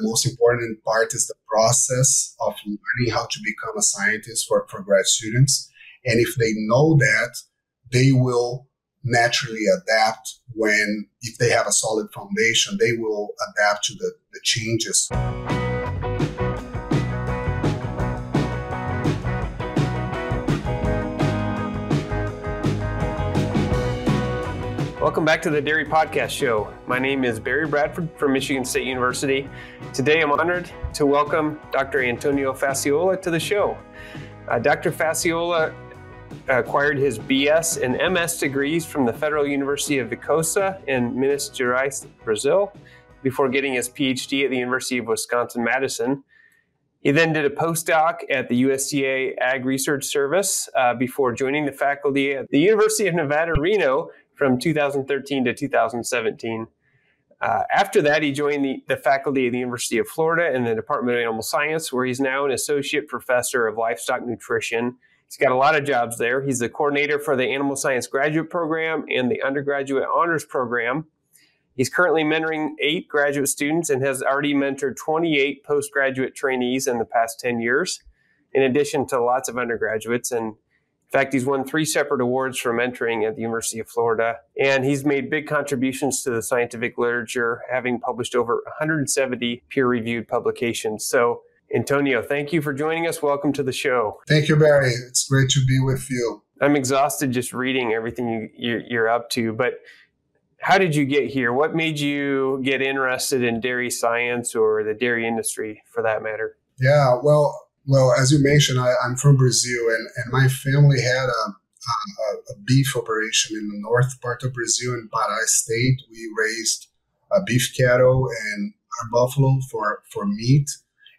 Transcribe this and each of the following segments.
the most important part is the process of learning how to become a scientist for, for grad students. And if they know that, they will naturally adapt when, if they have a solid foundation, they will adapt to the, the changes. Welcome back to the Dairy Podcast Show. My name is Barry Bradford from Michigan State University. Today I'm honored to welcome Dr. Antonio Faciola to the show. Uh, Dr. Faciola acquired his BS and MS degrees from the Federal University of Viçosa in Minas Gerais, Brazil, before getting his PhD at the University of Wisconsin Madison. He then did a postdoc at the USDA Ag Research Service uh, before joining the faculty at the University of Nevada, Reno, from 2013 to 2017. Uh, after that, he joined the, the faculty of the University of Florida in the Department of Animal Science, where he's now an associate professor of livestock nutrition. He's got a lot of jobs there. He's the coordinator for the Animal Science Graduate Program and the Undergraduate Honors Program. He's currently mentoring eight graduate students and has already mentored 28 postgraduate trainees in the past 10 years, in addition to lots of undergraduates. And in fact, he's won three separate awards for mentoring at the University of Florida, and he's made big contributions to the scientific literature, having published over 170 peer reviewed publications. So, Antonio, thank you for joining us. Welcome to the show. Thank you, Barry. It's great to be with you. I'm exhausted just reading everything you, you're up to, but how did you get here? What made you get interested in dairy science or the dairy industry for that matter? Yeah, well, well, as you mentioned, I, am from Brazil, and, and my family had a, a, a, beef operation in the north part of Brazil in Pará State. We raised a beef cattle and our buffalo for, for meat,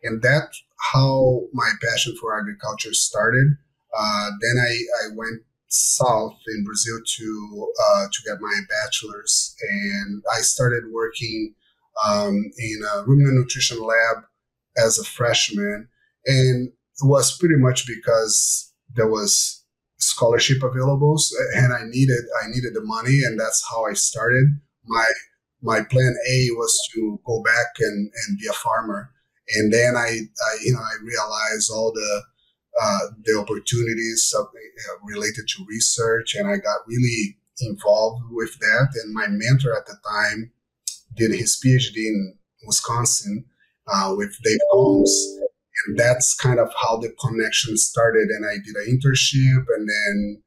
and that's how my passion for agriculture started. Uh, then I, I went south in Brazil to uh, to get my bachelor's, and I started working um, in a ruminant nutrition lab as a freshman and it was pretty much because there was scholarship available and I needed I needed the money and that's how I started. My my plan A was to go back and, and be a farmer. And then I, I you know I realized all the uh, the opportunities of, uh, related to research and I got really involved with that. And my mentor at the time did his PhD in Wisconsin uh, with Dave Holmes and that's kind of how the connection started. And I did an internship and then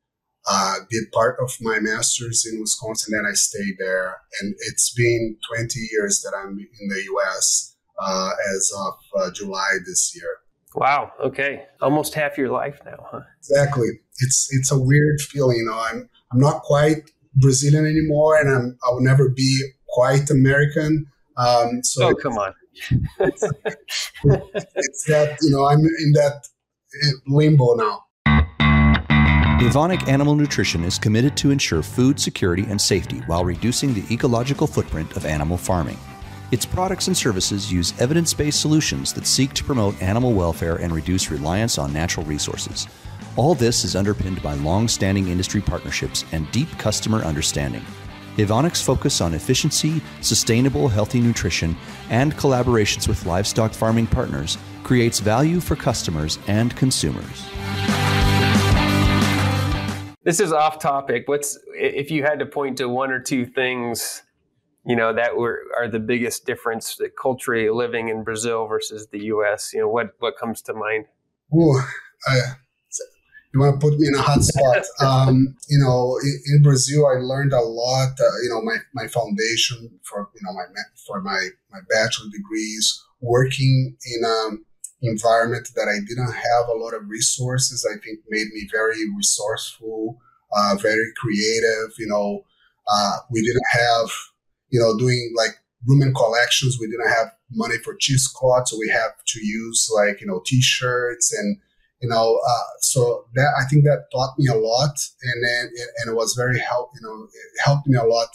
uh, did part of my master's in Wisconsin. Then I stayed there. And it's been 20 years that I'm in the US uh, as of uh, July this year. Wow. Okay. Almost half your life now, huh? Exactly. It's it's a weird feeling. You know, I'm I'm not quite Brazilian anymore, and I'm I will never be quite American. Um, so oh, come on it's, it's that you know I'm in that eh, limbo now. Evonik Animal Nutrition is committed to ensure food security and safety while reducing the ecological footprint of animal farming. Its products and services use evidence based solutions that seek to promote animal welfare and reduce reliance on natural resources. All this is underpinned by long standing industry partnerships and deep customer understanding. Evonik's focus on efficiency, sustainable, healthy nutrition, and collaborations with livestock farming partners creates value for customers and consumers. This is off topic. What's if you had to point to one or two things, you know, that were are the biggest difference that culturally living in Brazil versus the U.S. You know, what what comes to mind? Ooh, I, you want to put me in a hot spot. um, you know, in, in, Brazil, I learned a lot. Uh, you know, my, my foundation for you know my for my my bachelor degrees, working in an environment that I didn't have a lot of resources. I think made me very resourceful, uh, very creative. You know, uh, we didn't have you know doing like rumen collections. We didn't have money for cheesecloth, so we have to use like you know t-shirts and you know, uh, so that I think that taught me a lot, and then and it was very help, you know, it helped me a lot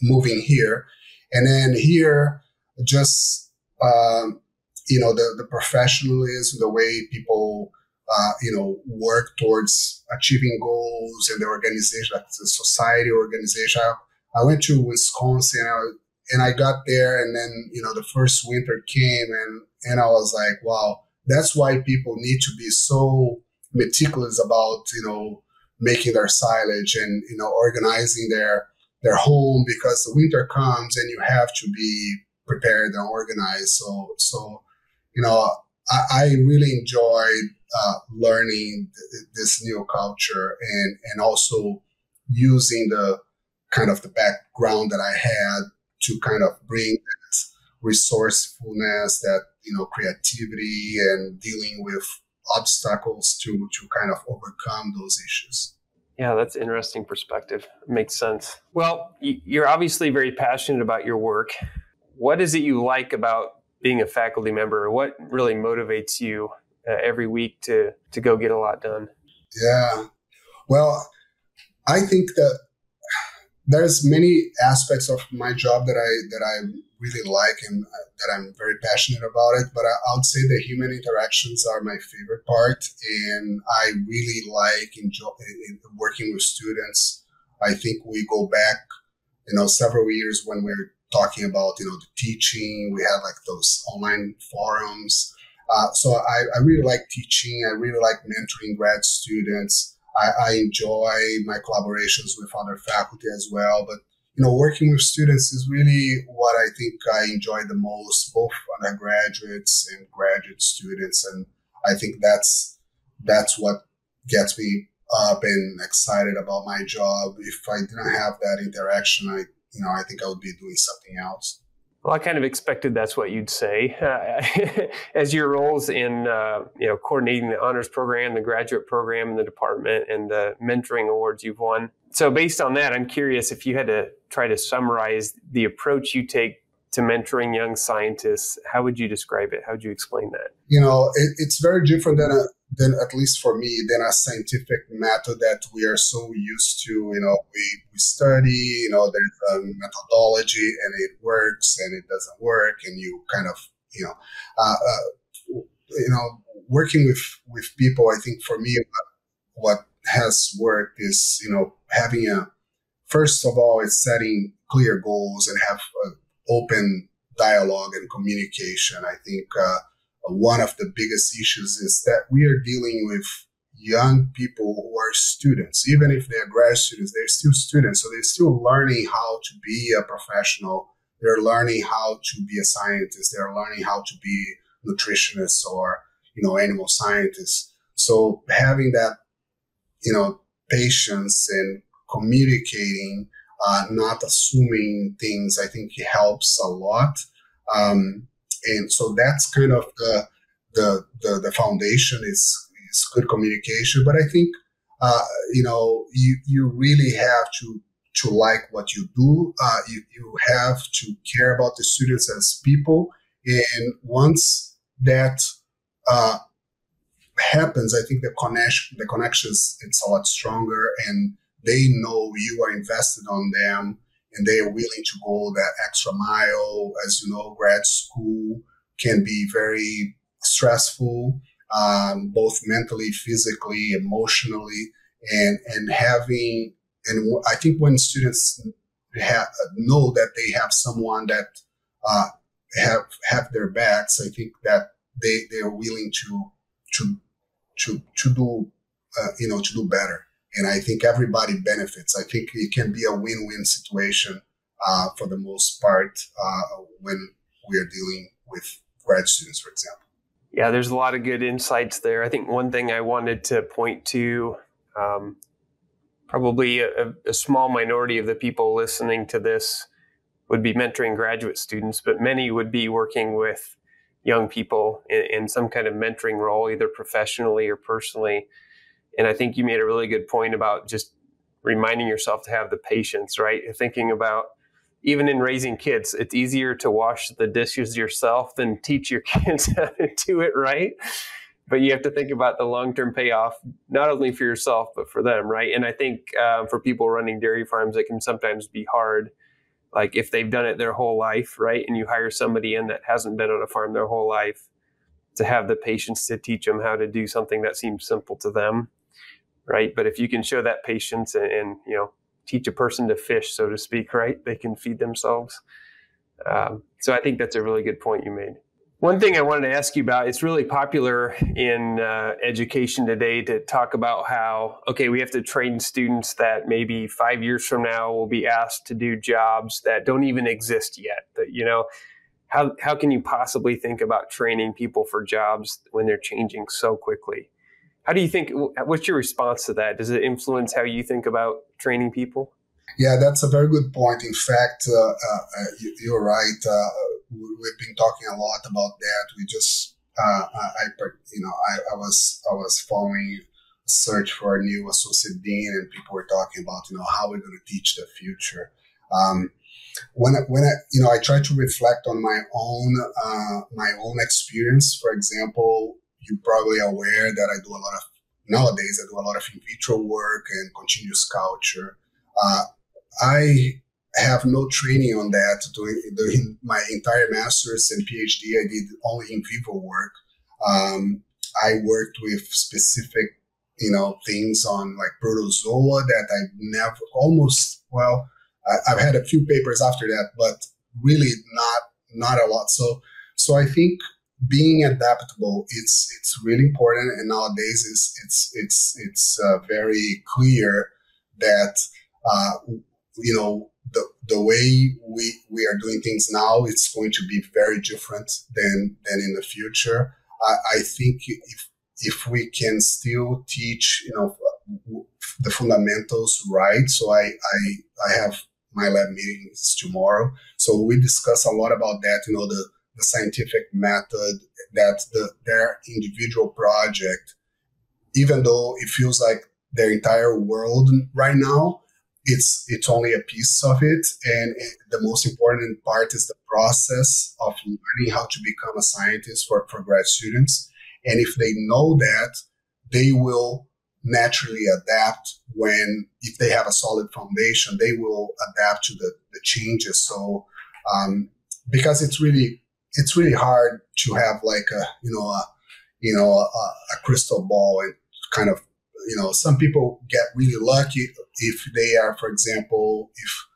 moving here, and then here just um, you know the the professionalism, the way people uh, you know work towards achieving goals and the organization, like the society organization. I, I went to Wisconsin, and I got there, and then you know the first winter came, and and I was like, wow, that's why people need to be so meticulous about you know making their silage and you know organizing their their home because the winter comes and you have to be prepared and organized. So so you know I, I really enjoyed uh, learning th- this new culture and and also using the kind of the background that I had to kind of bring that resourcefulness, that you know creativity, and dealing with obstacles to to kind of overcome those issues. Yeah, that's interesting perspective. Makes sense. Well, you're obviously very passionate about your work. What is it you like about being a faculty member? What really motivates you uh, every week to to go get a lot done? Yeah. Well, I think that there's many aspects of my job that I that I really like and uh, that I'm very passionate about it. But I, would say the human interactions are my favorite part, and I really like enjoy working with students. I think we go back, you know, several years when we're talking about you know the teaching. We had like those online forums. Uh, so I, I really like teaching. I really like mentoring grad students. I, I enjoy my collaborations with other faculty as well. But you know, working with students is really what I think I enjoy the most, both undergraduates and graduate students. And I think that's that's what gets me up and excited about my job. If I didn't have that interaction, I you know, I think I would be doing something else. Well, I kind of expected that's what you'd say. Uh, as your roles in, uh, you know, coordinating the honors program, the graduate program in the department, and the mentoring awards you've won. So, based on that, I'm curious if you had to try to summarize the approach you take to mentoring young scientists, how would you describe it? How would you explain that? You know, it, it's very different than a than at least for me than a scientific method that we are so used to you know we, we study you know there's a methodology and it works and it doesn't work and you kind of you know uh, uh, you know working with with people i think for me what, what has worked is you know having a first of all it's setting clear goals and have open dialogue and communication. I think uh, one of the biggest issues is that we are dealing with young people who are students. Even if they're grad students, they're still students. So they're still learning how to be a professional. They're learning how to be a scientist. They're learning how to be nutritionists or, you know, animal scientists. So having that, you know, patience and communicating, uh, not assuming things, I think helps a lot. Um, and so that's kind of the the the, the foundation is is good communication. But I think uh, you know you you really have to to like what you do. Uh, you you have to care about the students as people, and once that uh, happens, I think the connection the connections it's a lot stronger, and they know you are invested on them and they are willing to go that extra mile. As you know, grad school can be very stressful, um, both mentally, physically, emotionally, and and having and I think when students have, know that they have someone that uh, have have their backs, I think that they they are willing to to to to do uh, you know to do better and I think everybody benefits. I think it can be a win-win situation uh, for the most part uh, when we are dealing with grad students, for example. Yeah, there's a lot of good insights there. I think one thing I wanted to point to, um, probably a, a, small minority of the people listening to this would be mentoring graduate students, but many would be working with young people in, in some kind of mentoring role, either professionally or personally. And I think you made a really good point about just reminding yourself to have the patience, right? Thinking about even in raising kids, it's easier to wash the dishes yourself than teach your kids how to do it right. But you have to think about the long term payoff, not only for yourself, but for them, right? And I think uh, for people running dairy farms, it can sometimes be hard. Like if they've done it their whole life, right? And you hire somebody in that hasn't been on a farm their whole life to have the patience to teach them how to do something that seems simple to them right? But if you can show that patience and, and, you know teach a person to fish, so to speak, right? They can feed themselves. Um, so I think that's a really good point you made. One thing I wanted to ask you about, it's really popular in uh, education today to talk about how, okay, we have to train students that maybe five years from now will be asked to do jobs that don't even exist yet. That, you know, how, how can you possibly think about training people for jobs when they're changing so quickly? How do you think, what's your response to that? Does it influence how you think about training people? Yeah, that's a very good point. In fact, uh, uh, uh you're right. Uh, we've been talking a lot about that. We just, uh, I, you know, I, I, was, I was following a search for a new associate dean, and people were talking about, you know, how we're going to teach the future. Um, when I, when I, you know, I try to reflect on my own, uh, my own experience. For example, you're probably aware that I do a lot of nowadays. I do a lot of in vitro work and continuous culture. Uh, I have no training on that during, my entire master's and PhD. I did only in vivo work. Um, I worked with specific, you know, things on like protozoa that I never almost well. I, have had a few papers after that, but really not not a lot. So so I think being adaptable it's it's really important, and nowadays it's it's it's it's uh, very clear that uh, you know the the way we we are doing things now it's going to be very different than than in the future. I, I think if if we can still teach you know the fundamentals right so i i i have my lab meetings tomorrow. So we discuss a lot about that you know the the scientific method that the their individual project even though it feels like their entire world right now it's it's only a piece of it. And it, the most important part is the process of learning how to become a scientist for, for grad students. And if they know that they will naturally adapt when if they have a solid foundation they will adapt to the, the changes. So um, because it's really it's really hard to have like a you know a you know a, a crystal ball and kind of you know, some people get really lucky if they are, for example, if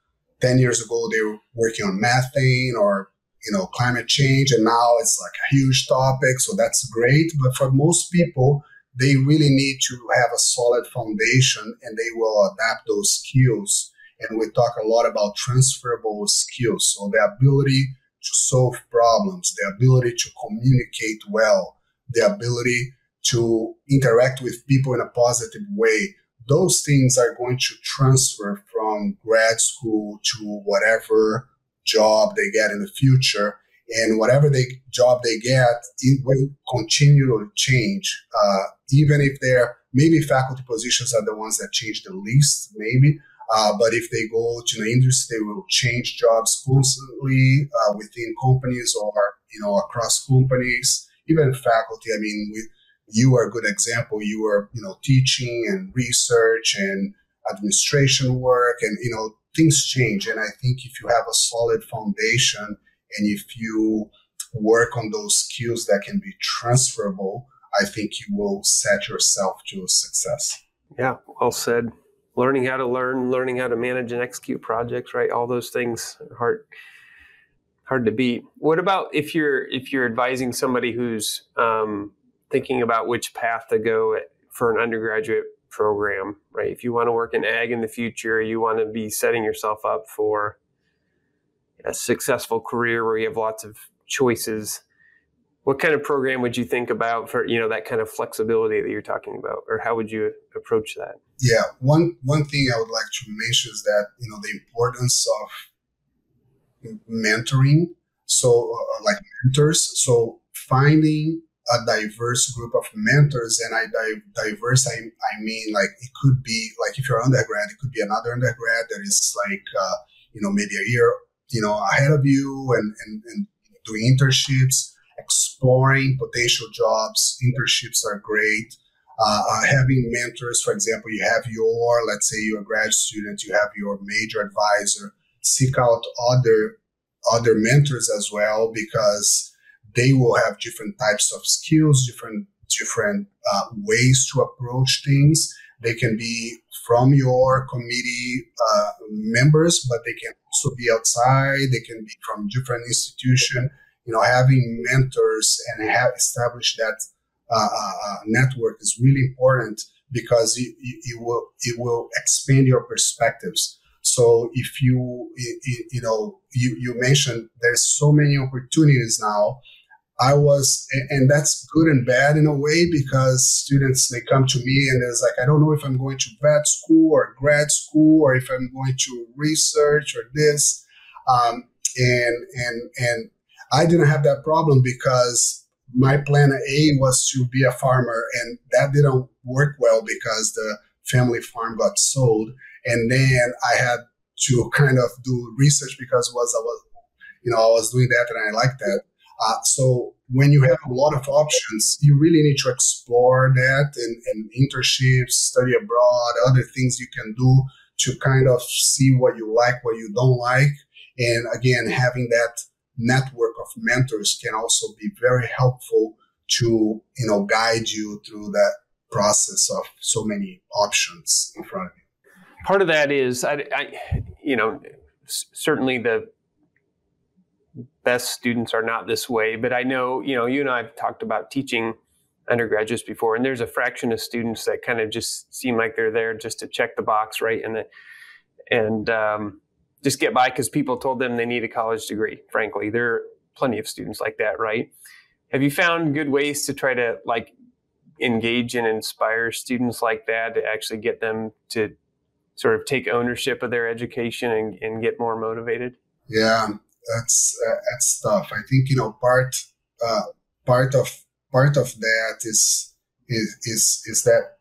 10 years ago they were working on methane or, you know, climate change and now it's like a huge topic. So that's great. But for most people, they really need to have a solid foundation and they will adapt those skills. And we talk a lot about transferable skills. So the ability to solve problems, the ability to communicate well, the ability to interact with people in a positive way, those things are going to transfer from grad school to whatever job they get in the future. And whatever they job they get, it will continue to change. Uh, even if they're maybe faculty positions are the ones that change the least, maybe. Uh, but if they go to the industry, they will change jobs constantly uh, within companies or you know across companies. Even faculty. I mean, we you are a good example. You are, you know, teaching and research and administration work and, you know, things change. And I think if you have a solid foundation and if you work on those skills that can be transferable, I think you will set yourself to success. Yeah, well said. Learning how to learn, learning how to manage and execute projects, right? All those things are hard hard to beat. What about if you're if you're advising somebody who's um, thinking about which path to go for an undergraduate program, right? If you want to work in ag in the future, you want to be setting yourself up for a successful career where you have lots of choices. What kind of program would you think about for you know that kind of flexibility that you're talking about, or how would you approach that? Yeah, one one thing I would like to mention is that you know the importance of mentoring. So, uh, like mentors. So finding a diverse group of mentors and i di- diverse I, I mean like it could be like if you're undergrad it could be another undergrad that is like uh, you know maybe a year you know ahead of you and, and, and doing internships exploring potential jobs internships are great uh, uh, having mentors for example you have your let's say you're a grad student you have your major advisor seek out other other mentors as well because they will have different types of skills, different different uh, ways to approach things. They can be from your committee uh, members, but they can also be outside. They can be from different institution. You know, having mentors and have established that uh, uh, uh network is really important because it, it, it, will it will expand your perspectives. So if you you know you you mentioned there's so many opportunities now I was, and that's good and bad in a way because students they come to me and it's like I don't know if I'm going to vet school or grad school or if I'm going to research or this, um, and and and I didn't have that problem because my plan A was to be a farmer and that didn't work well because the family farm got sold and then I had to kind of do research because was I was you know I was doing that and I liked that uh, so when you have a lot of options, you really need to explore that and, and internships, study abroad, other things you can do to kind of see what you like, what you don't like. And again, having that network of mentors can also be very helpful to, you know, guide you through that process of so many options in front of you. Part of that is, I, I you know, certainly the best students are not this way, but I know, you know, you and I have talked about teaching undergraduates before, and there's a fraction of students that kind of just seem like they're there just to check the box, right? And the, and um, just get by because people told them they need a college degree. Frankly, there are plenty of students like that, right? Have you found good ways to try to like engage and inspire students like that to actually get them to sort of take ownership of their education and, and get more motivated? Yeah, that's uh, that's tough. I think you know part uh, part of part of that is is is is that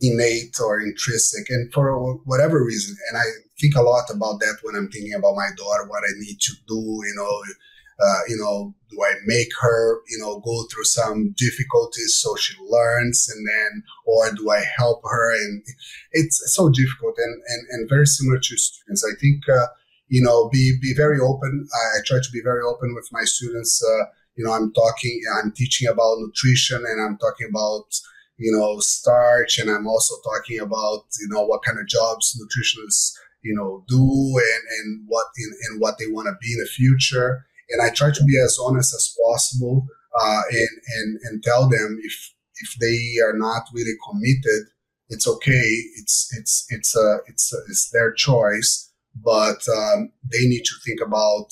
innate or intrinsic, and for whatever reason, and I think a lot about that when I'm thinking about my daughter, what I need to do. You know, uh, you know, do I make her, you know, go through some difficulties so she learns and then, or do I help her? And it's so difficult and, and, and very similar to students. I think, uh, you know, be be very open. I, I try to be very open with my students. Uh, you know, I'm talking, I'm teaching about nutrition, and I'm talking about you know starch, and I'm also talking about you know what kind of jobs nutritionists you know do, and and what in, and what they want to be in the future. And I try to be as honest as possible, uh, and and and tell them if if they are not really committed, it's okay. It's it's it's a it's a, it's their choice but um, they need to think about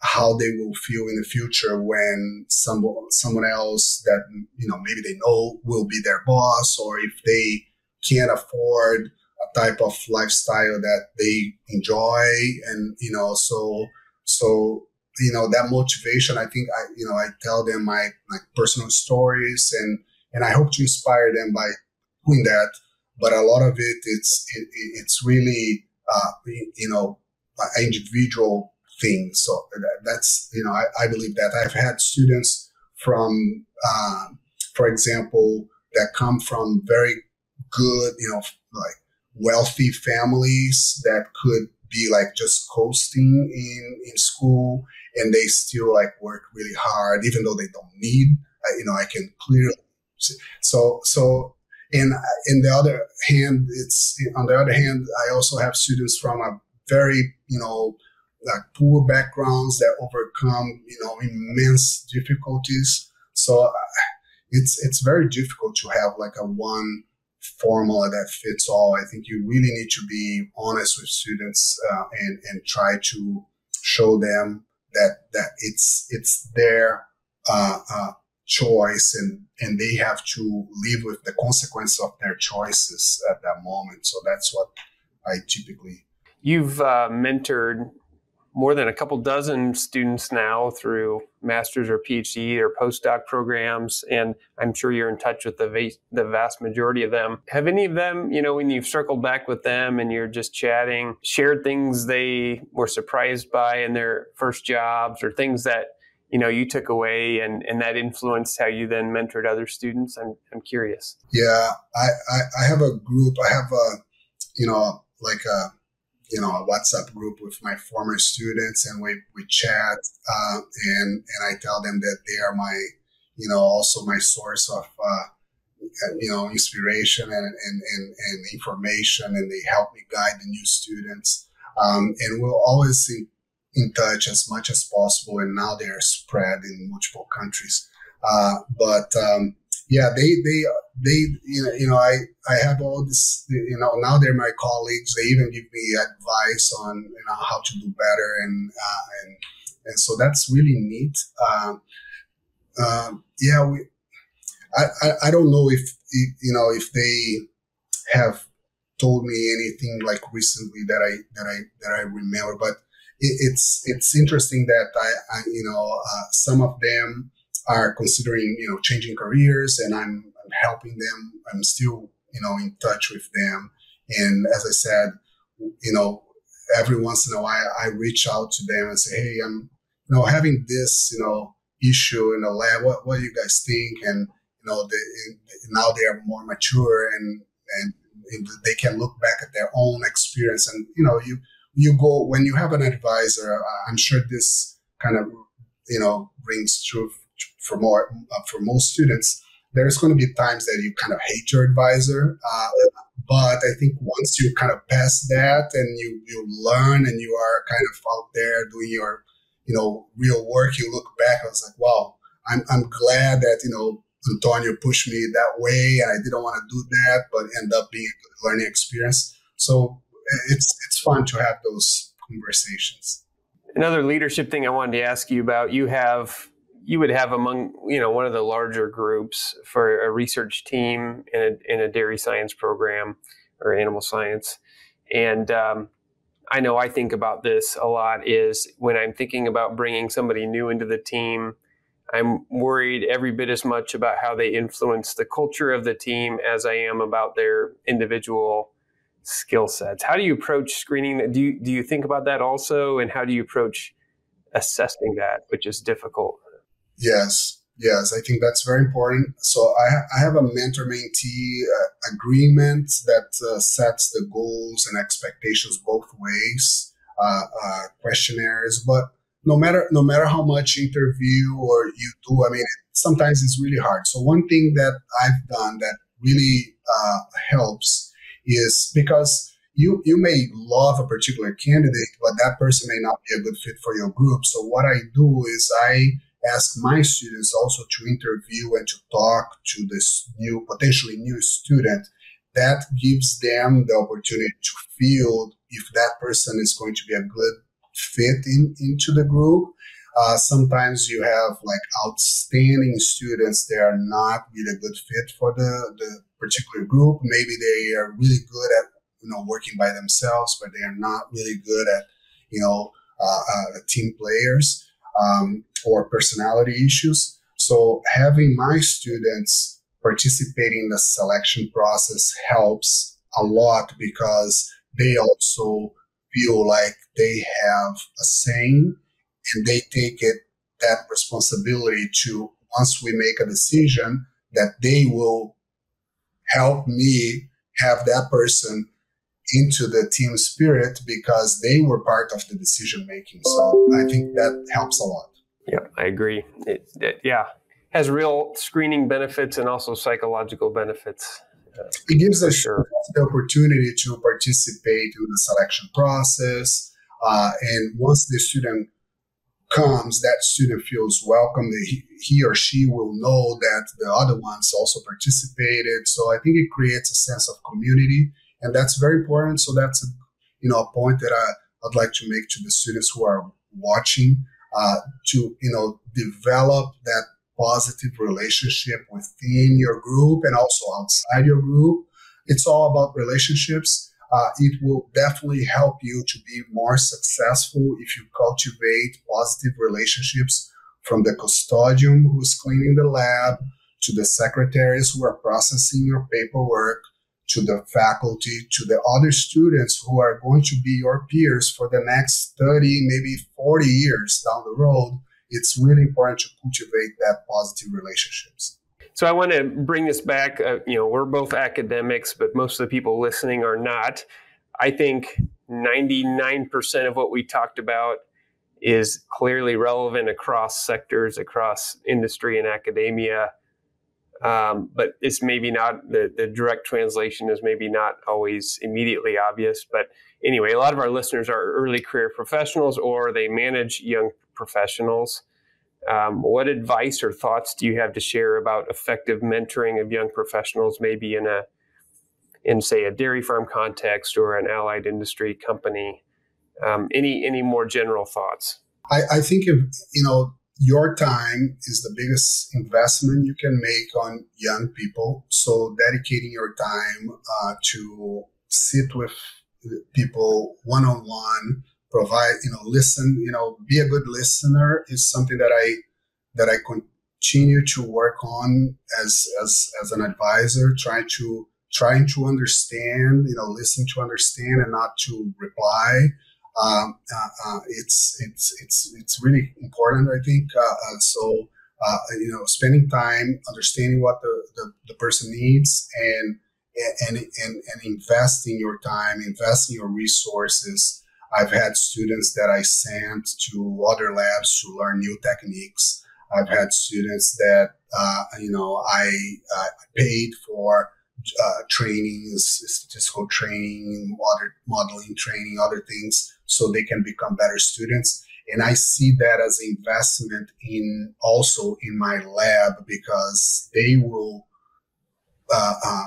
how they will feel in the future when someone someone else that you know maybe they know will be their boss or if they can't afford type of lifestyle that they enjoy and you know so so you know that motivation i think i you know i tell them my my personal stories and and i hope to inspire them by doing that but a lot of it it's it, it's really uh, you know, individual thing. So that's, you know, I, I, believe that I've had students from, uh, for example, that come from very good, you know, like wealthy families that could be like just coasting in, in school and they still like work really hard, even though they don't need, uh, you know, I can clearly. So, so and uh, in the other hand, it's on the other hand, I also have students from a very, you know, like poor backgrounds that overcome, you know, immense difficulties. So uh, it's it's very difficult to have like a one formula that fits all. I think you really need to be honest with students uh, and and try to show them that that it's it's their uh, uh, choice and and they have to live with the consequence of their choices at that moment so that's what i typically you've uh, mentored more than a couple dozen students now through master's or phd or postdoc programs and i'm sure you're in touch with the, va- the vast majority of them. Have any of them you know when you've circled back with them and you're just chatting shared things they were surprised by in their first jobs or things that you know you took away and and that influenced how you then mentored other students? I'm, I'm curious. Yeah I, I, I have a group i have a you know like a you know a whatsapp group with my former students and we we chat uh, and and i tell them that they are my you know also my source of uh, you know inspiration and, and, and, and, information and they help me guide the new students. Um, and we'll always in, in touch as much as possible and now they are spread in multiple countries. Uh, but um, yeah they they they you know, you know i i have all this you know now they're my colleagues. They even give me advice on you know how to do better and uh, and and so that's really neat. Um, um, yeah we I, I, I don't know if you know if they have told me anything like recently that I that I that I remember, but it, it's it's interesting that I, I you know uh, some of them are considering you know changing careers, and I'm helping them. I'm still you know in touch with them, and as I said, you know every once in a while I reach out to them and say, hey, I'm you know having this you know issue in the lab. What what do you guys think? And you know, they, now they are more mature and, and they can look back at their own experience. And, you know, you, you go, when you have an advisor, I'm sure this kind of, you know, rings true for more, uh, for most students. There's going to be times that you kind of hate your advisor. Uh, but I think once you kind of pass that and you, you learn and you are kind of out there doing your, you know, real work, you look back, I was like, wow, I'm, I'm glad that, you know, Antonio pushed me that way, and I didn't want to do that, but end up being a learning experience. So it's it's fun to have those conversations. Another leadership thing I wanted to ask you about: you have you would have among you know one of the larger groups for a research team in a in a dairy science program or animal science, and um, I know I think about this a lot is when I'm thinking about bringing somebody new into the team I'm worried every bit as much about how they influence the culture of the team as I am about their individual skill sets. How do you approach screening? Do you, do you think about that also? And how do you approach assessing that, which is difficult? Yes, yes, I think that's very important. So I, I have a mentor mentee uh, agreement that uh, sets the goals and expectations both ways, uh, uh questionnaires, but no matter no matter how much interview or you do, I mean, sometimes it's really hard. So one thing that I've done that really uh, helps is because you you may love a particular candidate, but that person may not be a good fit for your group. So what I do is I ask my students also to interview and to talk to this new potentially new student that gives them the opportunity to feel if that person is going to be a good fit in, into the group. Uh, sometimes you have like outstanding students they are not really a good fit for the, the particular group. Maybe they are really good at you know working by themselves, but they are not really good at you know uh, uh, team players um, or personality issues. So having my students participating in the selection process helps a lot because they also feel like they have a saying and they take it that responsibility to once we make a decision that they will help me have that person into the team spirit because they were part of the decision making so i think that helps a lot yeah i agree it, it, yeah has real screening benefits and also psychological benefits it gives us sure. the opportunity to participate in the selection process. Uh, and once the student comes, that student feels welcome. He, he or she will know that the other ones also participated. So I think it creates a sense of community, and that's very important. So that's a, you know a point that I, I'd like to make to the students who are watching uh, to you know develop that positive relationship within your group and also outside your group. It's all about relationships. Uh, it will definitely help you to be more successful if you cultivate positive relationships from the custodian who's cleaning the lab to the secretaries who are processing your paperwork to the faculty to the other students who are going to be your peers for the next 30 maybe 40 years down the road it's really important to cultivate that positive relationships. So I want to bring this back. Uh, you know, we're both academics, but most of the people listening are not. I think 99% of what we talked about is clearly relevant across sectors, across industry and academia. Um, but it's maybe not the, the direct translation is maybe not always immediately obvious. But anyway, a lot of our listeners are early career professionals or they manage young professionals. Um, what advice or thoughts do you have to share about effective mentoring of young professionals, maybe in a in say a dairy farm context or an allied industry company? Um, any any more general thoughts? I, I think if you know your time is the biggest investment you can make on young people. So dedicating your time uh, to sit with people one on one, provide, you know, listen, you know, be a good listener is something that I that I continue to work on as as as an advisor, trying to trying to understand, you know, listen to understand and not to reply um, uh, uh, it's it's it's it's really important. I think uh, uh so. Uh, you know, spending time understanding what the, the, the, person needs and and, and and investing your time, investing your resources. I've had students that I sent to other labs to learn new techniques. I've had students that uh, you know I paid for uh, training, statistical training, other modeling training, other things, so they can become better students. And I see that as investment in also in my lab because they will uh, uh,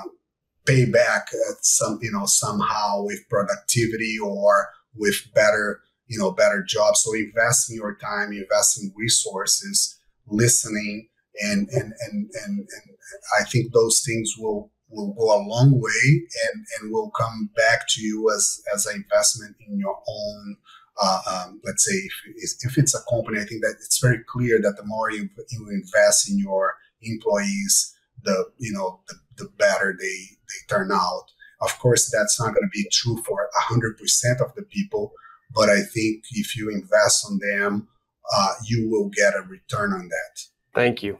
pay back at some, you know, somehow with productivity or with better, you know, better jobs. So invest in your time, invest in resources, listening, and and and and, and I think those things will will go a long way and, and will come back to you as, as an investment in your own uh, um, let's say if, if it's a company, I think that it's very clear that the more you, you invest in your employees, the you know the, the better they they turn out. Of course, that's not going to be true for hundred percent of the people, but I think if you invest on them, uh, you will get a return on that. Thank you.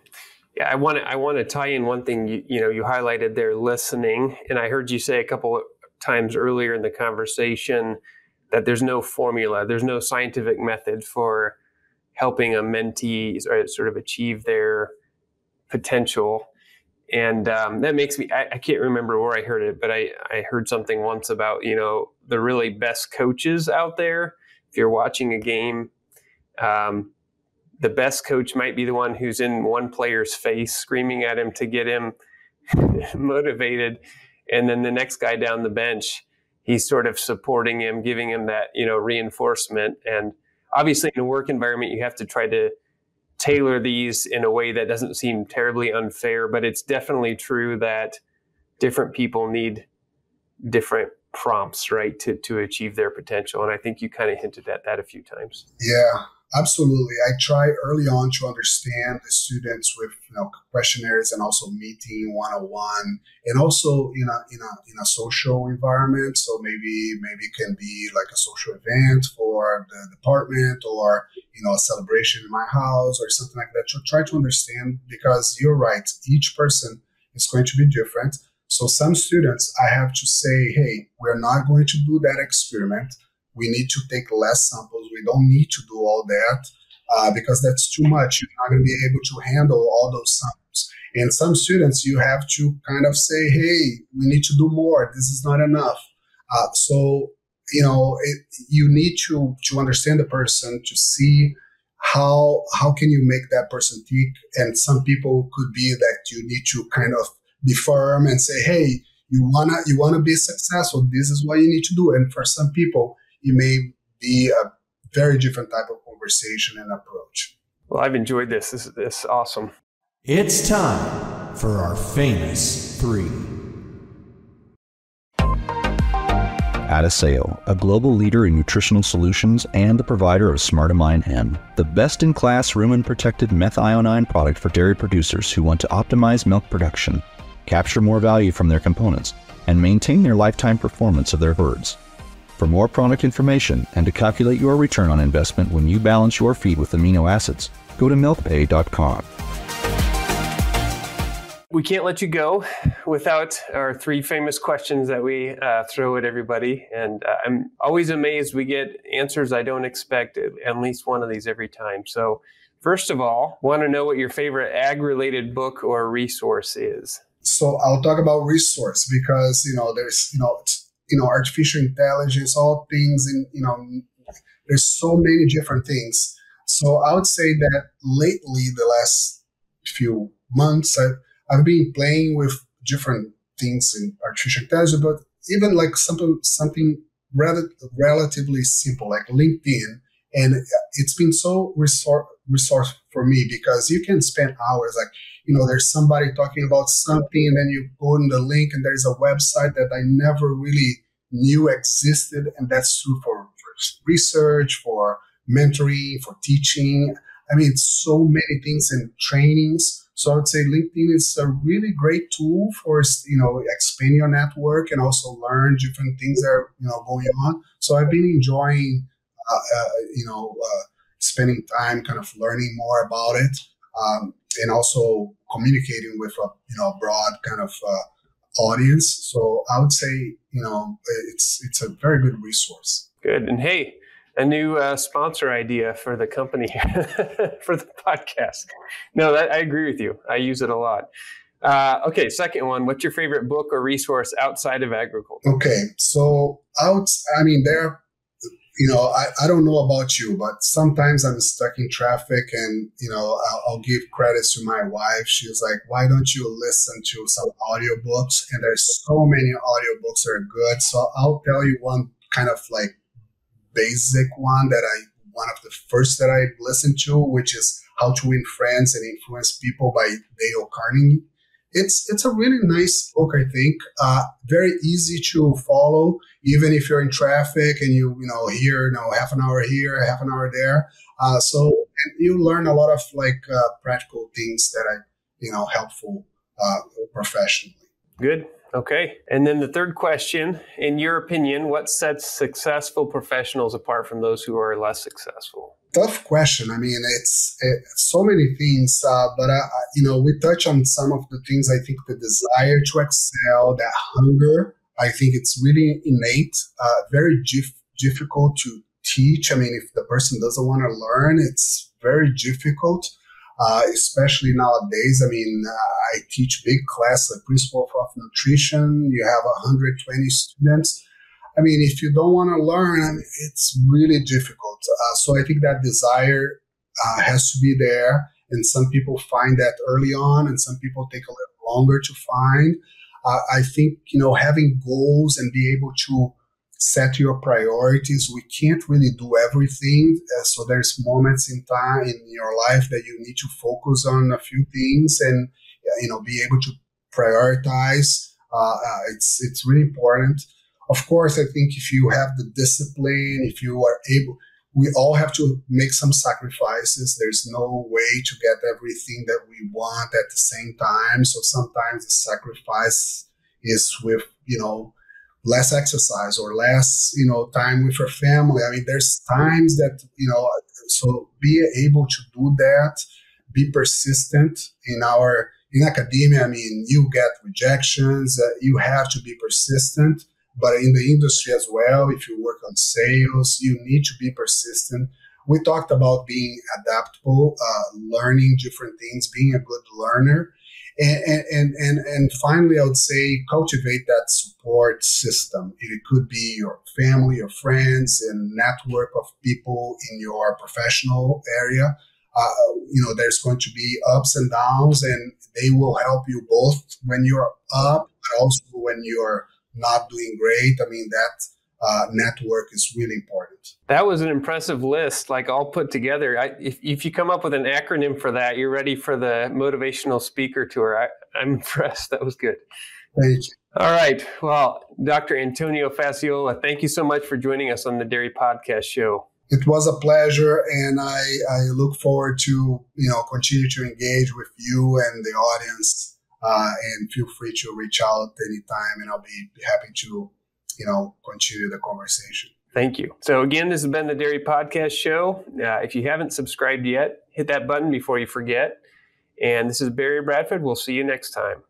I want to I want to tie in one thing you, you know you highlighted there listening, and I heard you say a couple of times earlier in the conversation that there's no formula, there's no scientific method for helping a mentee sort of achieve their potential. And um, that makes me, I, I, can't remember where I heard it, but I, I heard something once about, you know, the really best coaches out there. If you're watching a game, um, the best coach might be the one who's in one player's face screaming at him to get him motivated. And then the next guy down the bench he's sort of supporting him giving him that you know reinforcement. And obviously in a work environment you have to try to tailor these in a way that doesn't seem terribly unfair but it's definitely true that different people need different prompts right to to achieve their potential. And i think you kind of hinted at that a few times. Yeah Absolutely. I try early on to understand the students with you know questionnaires and also meeting one on one and also in a in a in a social environment. So maybe maybe it can be like a social event for the department or you know a celebration in my house or something like that. To try to understand because you're right, each person is going to be different. So some students I have to say, hey, we're not going to do that experiment we need to take less samples. We don't need to do all that uh, because that's too much. You're not going to be able to handle all those samples. And some students, you have to kind of say, hey, we need to do more. This is not enough. Uh, so, you know, it, you need to, to understand the person to see how how can you make that person tick and some people could be that you need to kind of be firm and say hey you wanna you wanna be successful this is what you need to do and for some people it may be a very different type of conversation and approach. Well, I've enjoyed this. This, this is awesome. It's time for our famous three. Adisseo, a global leader in nutritional solutions and the provider of Smartamine M, the best-in-class rumen-protected methionine product for dairy producers who want to optimize milk production, capture more value from their components, and maintain their lifetime performance of their herds. For more product information and to calculate your return on investment when you balance your feed with amino acids, go to milkbay.com. We can't let you go without our three famous questions that we uh, throw at everybody. And uh, I'm always amazed we get answers I don't expect at, at least one of these every time. So, First of all, want to know what your favorite ag related book or resource is. So I'll talk about resource because you know there's you know you know artificial intelligence, all things in you know there's so many different things. So I would say that lately, the last few months, I've, I've been playing with different things in artificial intelligence, but even like something something rather relatively simple like LinkedIn, and uh, it's been so resource resource for me because you can spend hours like you know there's somebody talking about something and then you go in the link and there's a website that I never really knew existed, and that's true for, for research, for mentoring, for teaching. I mean, so many things and trainings. So I would say LinkedIn is a really great tool for you know expand your network and also learn different things that are you know going on. So I've been enjoying uh, uh, you know uh, spending time kind of learning more about it um, and also communicating with a you know broad kind of uh, audience. So I would say, you know, it's it's a very good resource. Good. And hey, a new uh, sponsor idea for the company for the podcast. No, that, I agree with you. I use it a lot. Uh, okay, second one. What's your favorite book or resource outside of agriculture? Okay, so out. I mean, there you know, I, I don't know about you, but sometimes I'm stuck in traffic and, you know, I'll, I'll give credits to my wife. She was like, why don't you listen to some audiobooks? And there's so many audiobooks that are good. So I'll tell you one kind of like basic one that I, one of the first that I listened to, which is How to Win Friends and Influence People by Dale Carnegie. It's, it's a really nice book, I think. Uh, very easy to follow even if you're in traffic and you you know here you know half an hour here half an hour there. Uh, so you learn a lot of like uh, practical things that are you know helpful uh, professionally. Good. Okay. And then the third question in your opinion what sets successful professionals apart from those who are less successful tough question. I mean, it's, so many things, uh, but uh, you know, we touch on some of the things. I think the desire to excel, that hunger, I think it's really innate, uh, very dif- difficult to teach. I mean, if the person doesn't want to learn, it's very difficult, uh, especially nowadays. I mean, uh, I teach big class, the principle of nutrition. You have 120 students. I mean, if you don't want to learn, it's really difficult. Uh, so I think that desire uh, has to be there. And some people find that early on, and some people take a little longer to find. Uh, I think, you know, having goals and be able to set your priorities. We can't really do everything. Uh, so there's moments in time in your life that you need to focus on a few things and, you know, be able to prioritize. Uh, uh, it's, it's really important. Of course, I think if you have the discipline, if you are able, we all have to make some sacrifices. There's no way to get everything that we want at the same time. So sometimes the sacrifice is with, you know, less exercise or less, you know, time with your family. I mean, there's times that, you know, so be able to do that, be persistent in our, in academia. I mean, you get rejections, uh, you have to be persistent but in the industry as well, if you work on sales, you need to be persistent. We talked about being adaptable, uh, learning different things, being a good learner. And, and, and, and finally, I would say cultivate that support system. It could be your family, your friends, and network of people in your professional area. Uh, you know, there's going to be ups and downs, and they will help you both when you're up, but also when you're not doing great. I mean, that uh, network is really important. That was an impressive list, like all put together. I, if, if you come up with an acronym for that, you're ready for the motivational speaker tour. I, I'm impressed. That was good. Thank you. All right. Well, Dr. Antonio Faciola, thank you so much for joining us on the Dairy Podcast Show. It was a pleasure, and I, I look forward to you know continue to engage with you and the audience uh, and feel free to reach out anytime, and I'll be happy to, you know, continue the conversation. Thank you. So again, this has been the Dairy Podcast Show. Uh, if you haven't subscribed yet, hit that button before you forget. And this is Barry Bradford. We'll see you next time.